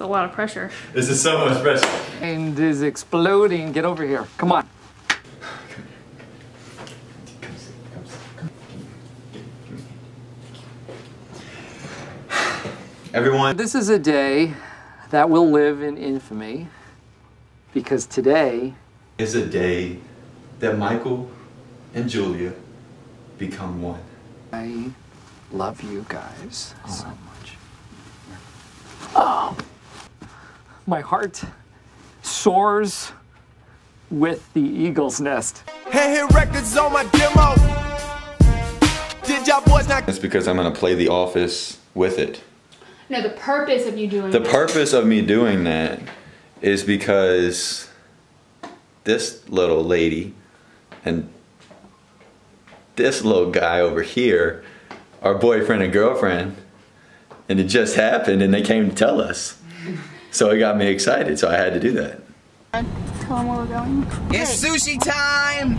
a lot of pressure. This is so much pressure. And is exploding. Get over here. Come on. Everyone, This is a day that will live in infamy because today is a day that Michael and Julia become one. I love you guys so much. Oh, my heart soars with the eagle's nest. Hand hit records on my demo. Did y'all boys not? It's because I'm gonna play The Office with it. No, the purpose of you doing The this- purpose of me doing that is because this little lady and this little guy over here are boyfriend and girlfriend, and it just happened, and they came to tell us. So it got me excited, so I had to do that. Tell them where we're going. It's sushi time!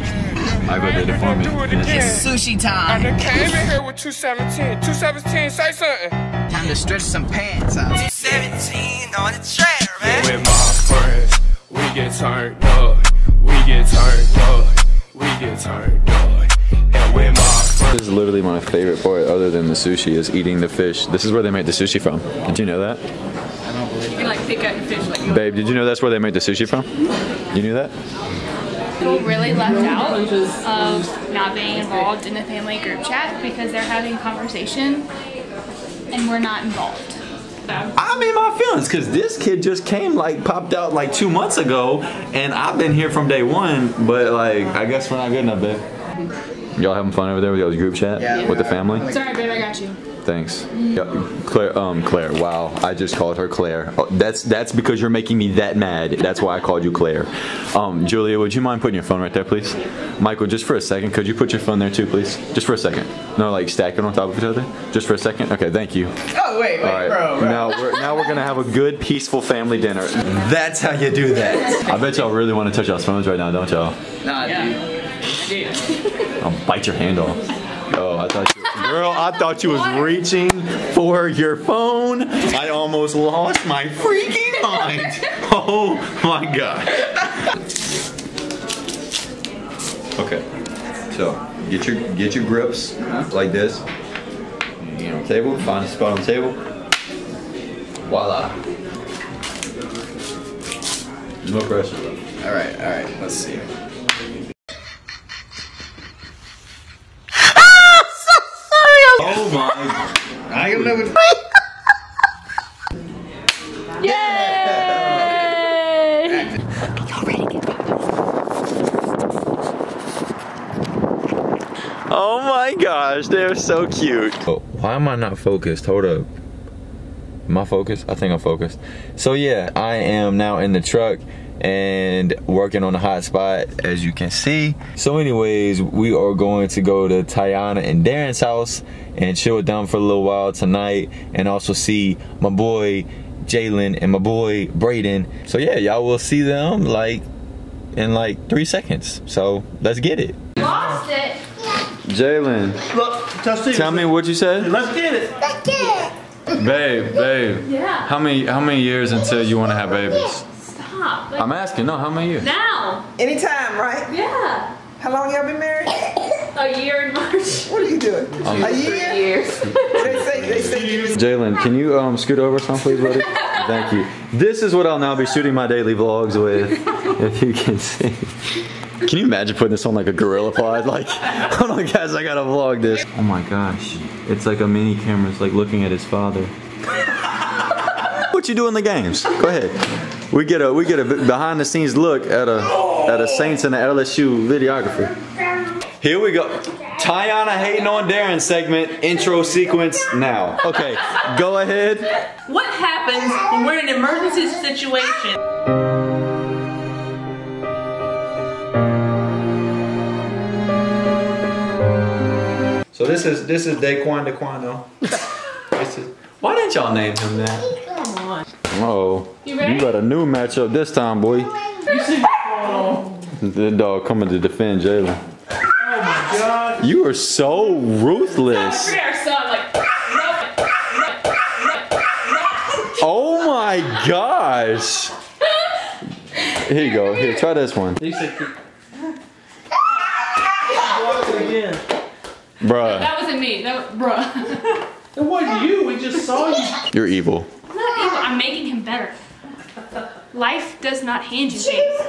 Michael did it for me. It's sushi time! I came in here with 217. 217, say something. Time to stretch some pants out. 217 on the track, man. With my friends, we get turned up. We get turned up. We get turned up. And with my. This is literally my favorite part, other than the sushi, is eating the fish. This is where they make the sushi from. Did you know that? You can like pick out your fish like you Babe, did you know that's where they make the sushi from? You knew that? feel really left out of not being involved in the family group chat because they're having conversation and we're not involved. I'm in my feelings because this kid just came like popped out like two months ago, and I've been here from day one. But like, I guess we're not good enough, babe. Y'all having fun over there with y'all's group chat Yeah. with the family? Sorry, babe, I got you. Thanks. Yeah, Claire, um, Claire. Wow, I just called her Claire. Oh, that's that's because you're making me that mad. That's why I called you Claire. Um, Julia, would you mind putting your phone right there, please? Michael, just for a second, could you put your phone there too, please? Just for a second. No, like stacking on top of each other. Just for a second. Okay, thank you. Oh, wait, wait, All right. bro, bro. Now we're now we're gonna have a good, peaceful family dinner. That's how you do that. I bet y'all really want to touch y'all's phones right now, don't y'all? Nah, dude. I'll bite your hand off. Oh, I thought you, girl, I thought you was reaching for your phone. I almost lost my freaking mind. Oh my god. Okay, so get your get your grips like this. You know, table. Find a spot on the table. Voila. No pressure. All right, all right, let's see. Oh my. I don't know what. Yay! Oh my gosh, they're so cute. Oh, why am I not focused? Hold up. Am I focused? I think I'm focused. So yeah, I am now in the truck and working on the hot spot as you can see. So anyways, we are going to go to Tiana and Darren's house and chill with them for a little while tonight and also see my boy Jalen and my boy Braden. So yeah, y'all will see them like in like three seconds. So let's get it. Lost it. Jalen, Look, Justine, tell me what you said. Let's get it. Babe, babe. Yeah. How many how many years until you want to have babies? Stop. Like, I'm asking. No, how many years? now. Anytime, right? Yeah. How long y'all been married? A year in March. What are you doing? Um, a year? Years. They say they say Jalen, can you um scoot over some, please, buddy? Thank you. This is what I'll now be shooting my daily vlogs with, if you can see. Can you imagine putting this on like a gorilla pod? Like, hold on, guys, I gotta vlog this. Oh my gosh, it's like a mini camera. It's like looking at his father. what you do in the games? Go ahead. We get a we get a behind the scenes look at a at a Saints and a LSU videographer. Here we go. Tiana hating on Darren segment intro sequence now. Okay, go ahead. What happens when we're in an emergency situation? So this is this is Daquan Daquano. This Why didn't y'all name him that? Come on. Oh, You ready? got a new matchup this time, boy. The dog coming to defend Jalen. Oh you are so ruthless. Oh Oh my gosh. Here you go. Here, try this one. He said, Watch it again. Bruh, That wasn't me. That was, bruh. It wasn't you. We just saw you. you're evil. I'm not evil. I'm making him better. Life does not hand you things.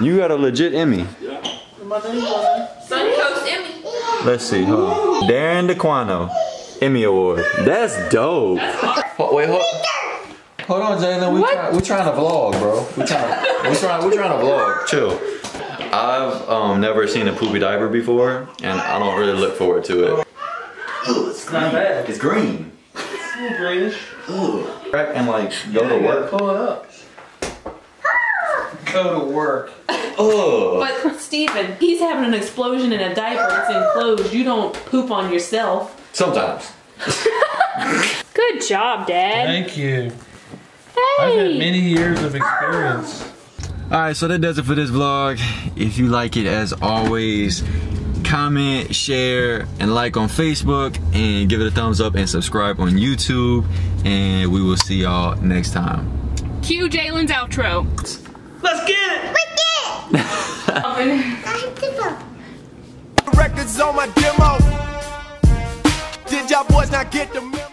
You got a legit Emmy. My name's on there. Suncoast Emmy. Let's see. Hold on. Darren DeQuano, Emmy Award. That's dope. Ho- wait, hold. Hold on, Jalen. We try, we trying to vlog, bro. We trying we trying we trying to vlog. Chill. I've um, never seen a poopy diaper before, and I don't really look forward to it. It's not bad. It's green. It's a little greenish. Crack and like go to work. Pull it up. Go to work. Ugh. But Stephen, he's having an explosion in a diaper. It's enclosed. You don't poop on yourself. Sometimes. Good job, Dad. Thank you. Hey. I've had many years of experience. Alright, so that does it for this vlog. If you like it, as always, comment, share, and like on Facebook, and give it a thumbs up and subscribe on YouTube. And we will see y'all next time. Cue Jalen's outro. Let's get it. Records on my demo. Did y'all boys not get the memo?